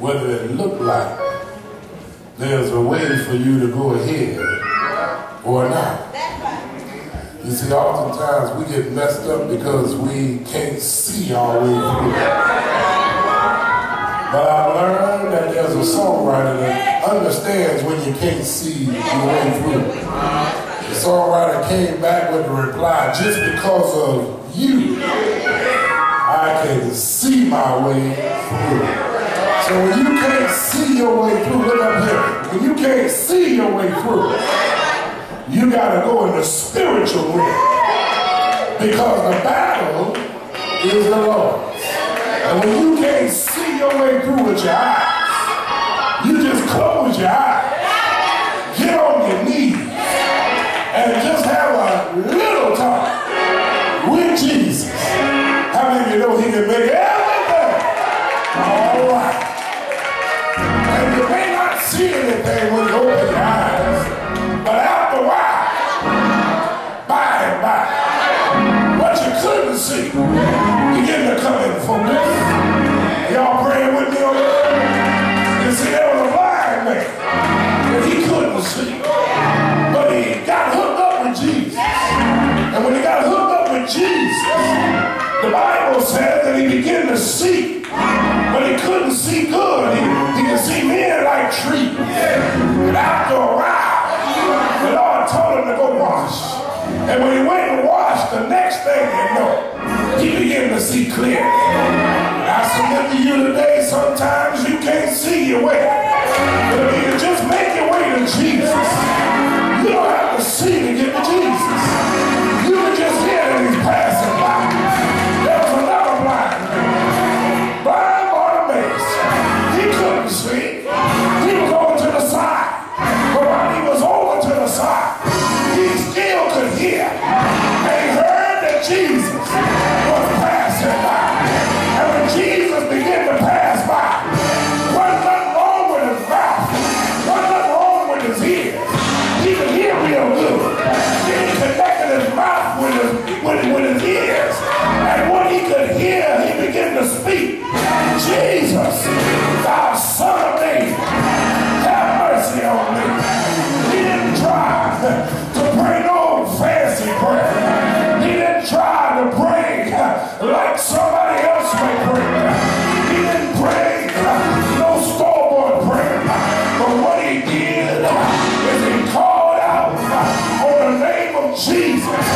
whether it looked like there's a way for you to go ahead or not. You see, oftentimes we get messed up because we can't see our way through. But I learned that there's a songwriter that understands when you can't see your way through. The songwriter came back with a reply, just because of you, I can see my way through. And when you can't see your way through, look up here. When you can't see your way through, you got to go in the spiritual way Because the battle is the Lord's. And when you can't see your way through with your eyes, you just close your eyes. You getting a coming from this? the next thing you know, you begin to see clearly. I submit to you today, sometimes you can't see your way. But if you just make your way to Jesus, you don't have to see to get to Jesus. Jesus.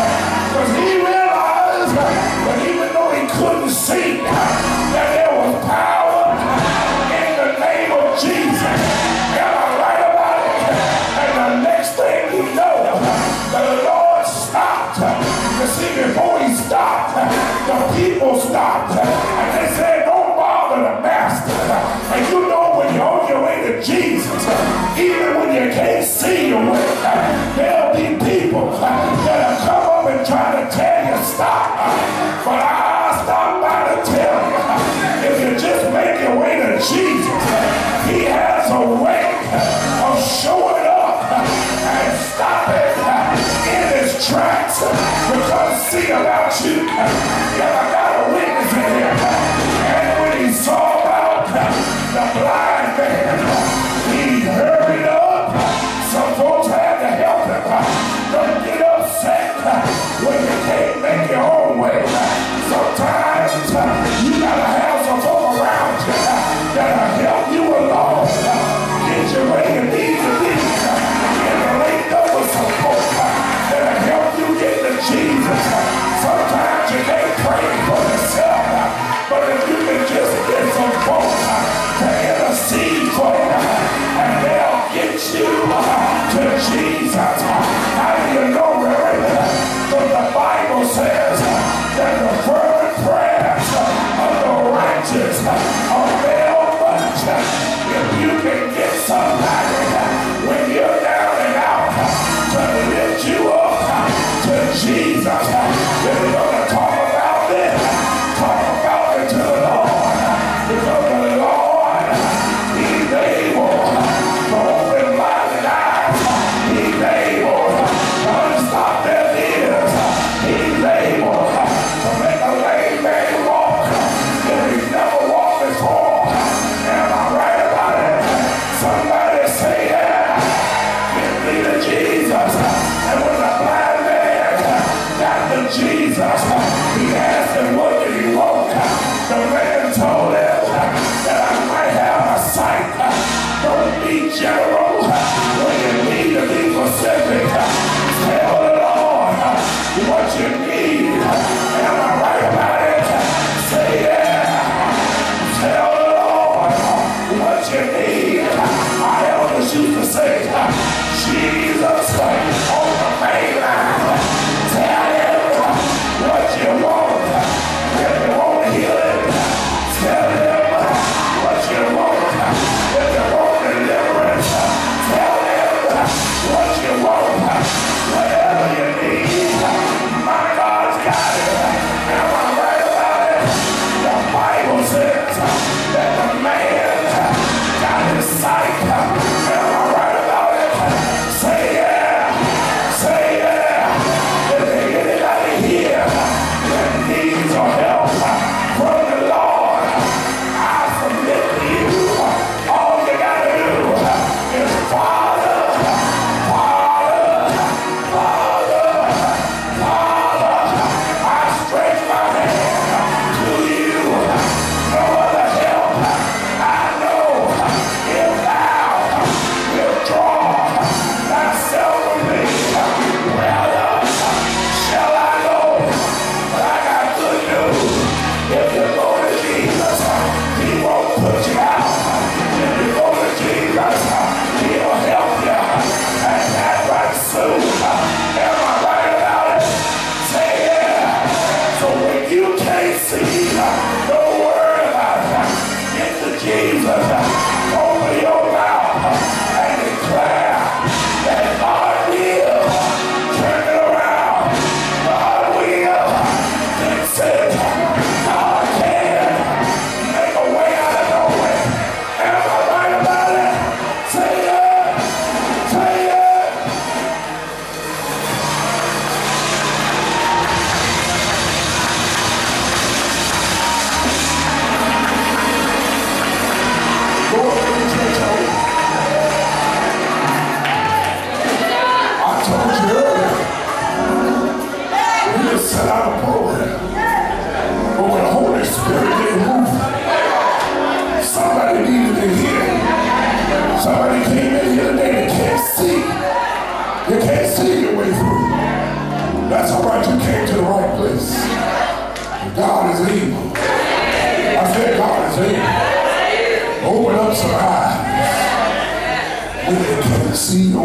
see.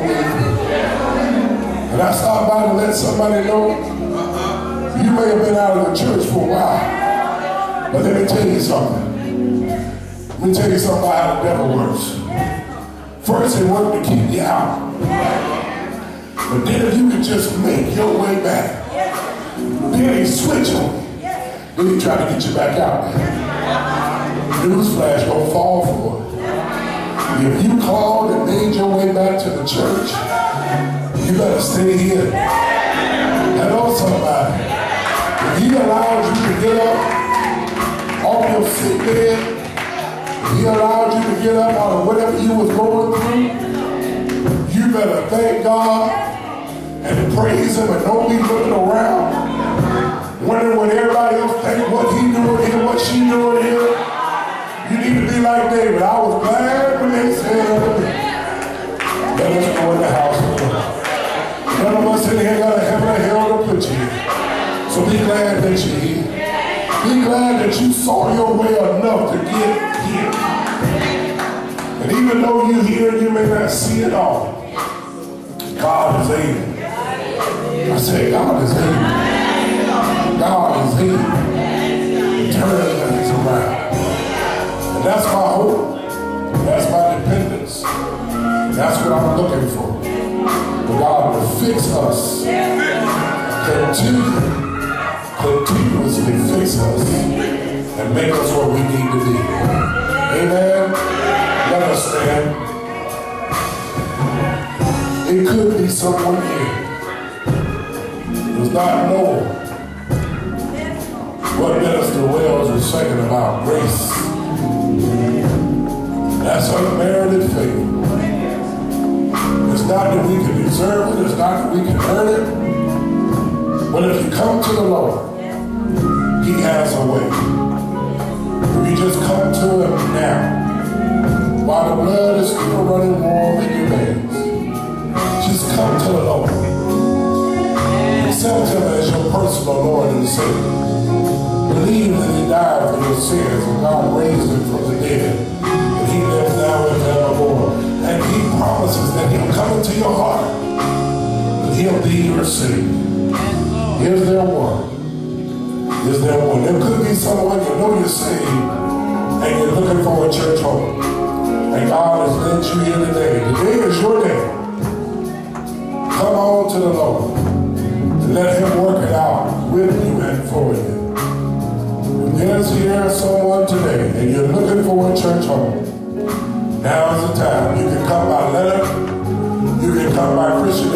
And I stopped by to let somebody know uh-uh, you may have been out of the church for a while, but let me tell you something. Let me tell you something about how the devil works. First, he wants to keep you out. But then if you can just make your way back, then he switch on you. Then he try to get you back out. Newsflash Don't fall for it. If you called and made your way back to the church, you better stay here. Hello, somebody. If he allowed you to get up off your sick bed, if he allowed you to get up out of whatever you was going through, you better thank God and praise him and don't be looking around wondering what everybody else think, what he doing here, what she doing here. You need to be like David. I was glad looking for. But God will fix us. Continue, continuously fix us and make us what we need to be. Amen? Let us stand. It could be someone here does not know what Minister Wells was saying about grace. That's unmerited favor not that we can deserve it, it's not that we can earn it. But if you come to the Lord, He has a way. If you just come to Him now, while the blood is still running warm in your veins, just come to the Lord. Accept Him as your personal Lord and Savior. Believe that He died for your sins and God raised Him from the dead. And He lives now in promises that he'll come into your heart, that he'll be your Savior. Is there one? Is there one? There could be someone you know you're saved and you're looking for a church home. And God has led you here today. Today is your day. Come on to the Lord. And let him work it out with you and for you. If there's here someone today and you're looking for a church home, now is the time. You can come by letter. You can come by Christian